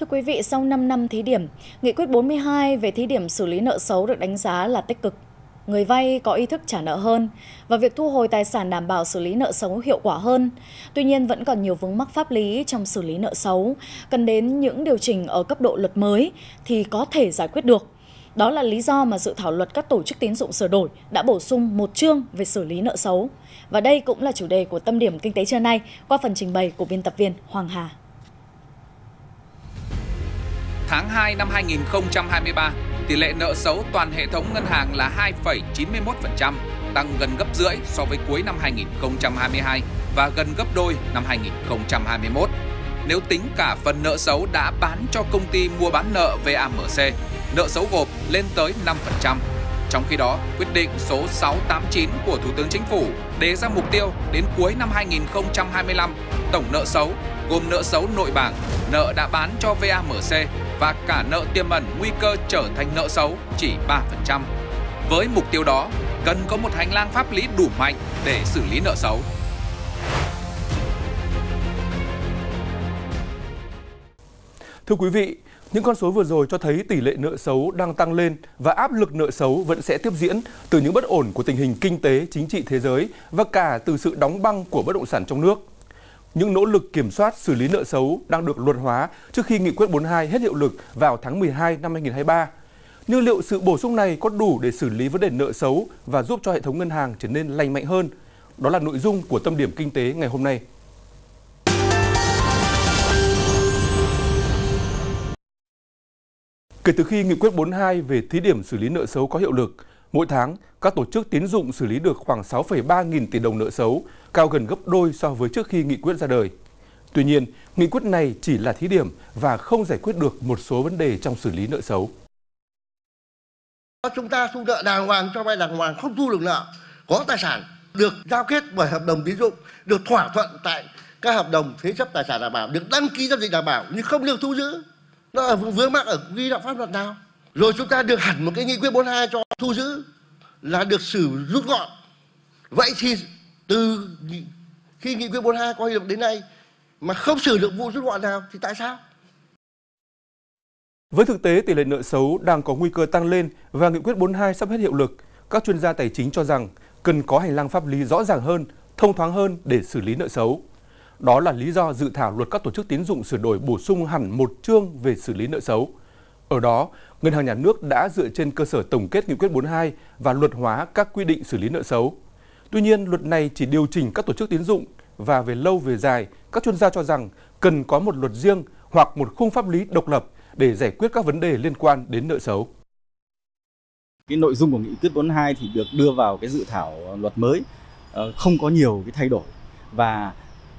Thưa quý vị, sau 5 năm thí điểm, Nghị quyết 42 về thí điểm xử lý nợ xấu được đánh giá là tích cực. Người vay có ý thức trả nợ hơn và việc thu hồi tài sản đảm bảo xử lý nợ xấu hiệu quả hơn. Tuy nhiên vẫn còn nhiều vướng mắc pháp lý trong xử lý nợ xấu, cần đến những điều chỉnh ở cấp độ luật mới thì có thể giải quyết được. Đó là lý do mà dự thảo luật các tổ chức tín dụng sửa đổi đã bổ sung một chương về xử lý nợ xấu. Và đây cũng là chủ đề của tâm điểm kinh tế trưa nay qua phần trình bày của biên tập viên Hoàng Hà. Tháng 2 năm 2023, tỷ lệ nợ xấu toàn hệ thống ngân hàng là 2,91%, tăng gần gấp rưỡi so với cuối năm 2022 và gần gấp đôi năm 2021. Nếu tính cả phần nợ xấu đã bán cho công ty mua bán nợ VAMC, nợ xấu gộp lên tới 5%. Trong khi đó, quyết định số 689 của Thủ tướng Chính phủ đề ra mục tiêu đến cuối năm 2025, tổng nợ xấu gồm nợ xấu nội bảng, nợ đã bán cho VAMC và cả nợ tiềm ẩn nguy cơ trở thành nợ xấu chỉ 3%. Với mục tiêu đó, cần có một hành lang pháp lý đủ mạnh để xử lý nợ xấu. Thưa quý vị, những con số vừa rồi cho thấy tỷ lệ nợ xấu đang tăng lên và áp lực nợ xấu vẫn sẽ tiếp diễn từ những bất ổn của tình hình kinh tế, chính trị thế giới và cả từ sự đóng băng của bất động sản trong nước. Những nỗ lực kiểm soát xử lý nợ xấu đang được luật hóa trước khi Nghị quyết 42 hết hiệu lực vào tháng 12 năm 2023. Nhưng liệu sự bổ sung này có đủ để xử lý vấn đề nợ xấu và giúp cho hệ thống ngân hàng trở nên lành mạnh hơn? Đó là nội dung của tâm điểm kinh tế ngày hôm nay. Kể từ khi Nghị quyết 42 về thí điểm xử lý nợ xấu có hiệu lực, mỗi tháng các tổ chức tín dụng xử lý được khoảng 6,3 nghìn tỷ đồng nợ xấu, cao gần gấp đôi so với trước khi nghị quyết ra đời. Tuy nhiên, nghị quyết này chỉ là thí điểm và không giải quyết được một số vấn đề trong xử lý nợ xấu. Chúng ta thu nợ đàng hoàng cho vay đàng hoàng không thu được nợ, có tài sản được giao kết bởi hợp đồng tín dụng, được thỏa thuận tại các hợp đồng thế chấp tài sản đảm bảo, được đăng ký giao dịch đảm bảo nhưng không được thu giữ. Nó ở vướng mắc ở quy đạo pháp luật nào? Rồi chúng ta được hẳn một cái nghị quyết 42 cho thu giữ là được xử rút gọn. Vậy thì từ khi nghị quyết 42 có hiệu lực đến nay mà không xử được vụ rút gọn nào thì tại sao? Với thực tế tỷ lệ nợ xấu đang có nguy cơ tăng lên và nghị quyết 42 sắp hết hiệu lực, các chuyên gia tài chính cho rằng cần có hành lang pháp lý rõ ràng hơn, thông thoáng hơn để xử lý nợ xấu. Đó là lý do dự thảo luật các tổ chức tín dụng sửa đổi bổ sung hẳn một chương về xử lý nợ xấu. Ở đó, Ngân hàng Nhà nước đã dựa trên cơ sở tổng kết nghị quyết 42 và luật hóa các quy định xử lý nợ xấu. Tuy nhiên, luật này chỉ điều chỉnh các tổ chức tín dụng và về lâu về dài, các chuyên gia cho rằng cần có một luật riêng hoặc một khung pháp lý độc lập để giải quyết các vấn đề liên quan đến nợ xấu. Cái nội dung của nghị quyết 42 thì được đưa vào cái dự thảo luật mới ờ, không có nhiều cái thay đổi và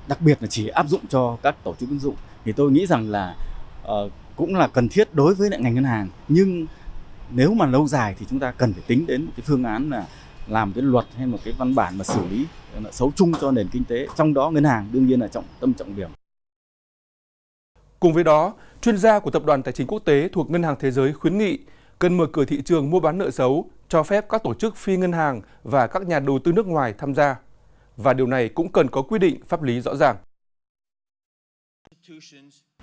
đặc biệt là chỉ áp dụng cho các tổ chức tín dụng thì tôi nghĩ rằng là uh, cũng là cần thiết đối với lại ngành ngân hàng. Nhưng nếu mà lâu dài thì chúng ta cần phải tính đến một cái phương án là làm cái luật hay một cái văn bản mà xử lý nợ xấu chung cho nền kinh tế. Trong đó ngân hàng đương nhiên là trọng tâm trọng điểm. Cùng với đó, chuyên gia của tập đoàn tài chính quốc tế thuộc ngân hàng thế giới khuyến nghị cần mở cửa thị trường mua bán nợ xấu, cho phép các tổ chức phi ngân hàng và các nhà đầu tư nước ngoài tham gia. Và điều này cũng cần có quy định pháp lý rõ ràng.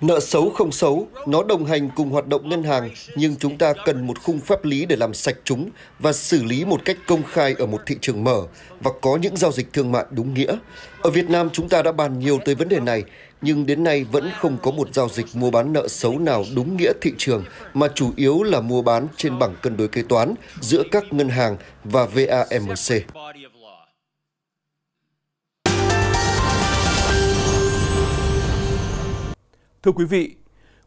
Nợ xấu không xấu, nó đồng hành cùng hoạt động ngân hàng, nhưng chúng ta cần một khung pháp lý để làm sạch chúng và xử lý một cách công khai ở một thị trường mở và có những giao dịch thương mại đúng nghĩa. Ở Việt Nam chúng ta đã bàn nhiều tới vấn đề này, nhưng đến nay vẫn không có một giao dịch mua bán nợ xấu nào đúng nghĩa thị trường, mà chủ yếu là mua bán trên bảng cân đối kế toán giữa các ngân hàng và VAMC. Thưa quý vị,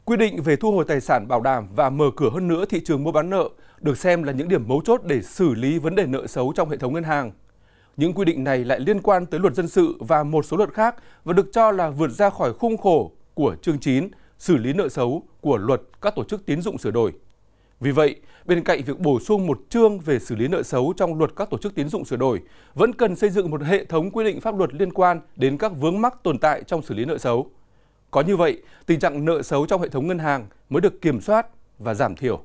quy định về thu hồi tài sản bảo đảm và mở cửa hơn nữa thị trường mua bán nợ được xem là những điểm mấu chốt để xử lý vấn đề nợ xấu trong hệ thống ngân hàng. Những quy định này lại liên quan tới luật dân sự và một số luật khác và được cho là vượt ra khỏi khung khổ của chương 9 xử lý nợ xấu của luật các tổ chức tín dụng sửa đổi. Vì vậy, bên cạnh việc bổ sung một chương về xử lý nợ xấu trong luật các tổ chức tín dụng sửa đổi, vẫn cần xây dựng một hệ thống quy định pháp luật liên quan đến các vướng mắc tồn tại trong xử lý nợ xấu. Có như vậy, tình trạng nợ xấu trong hệ thống ngân hàng mới được kiểm soát và giảm thiểu.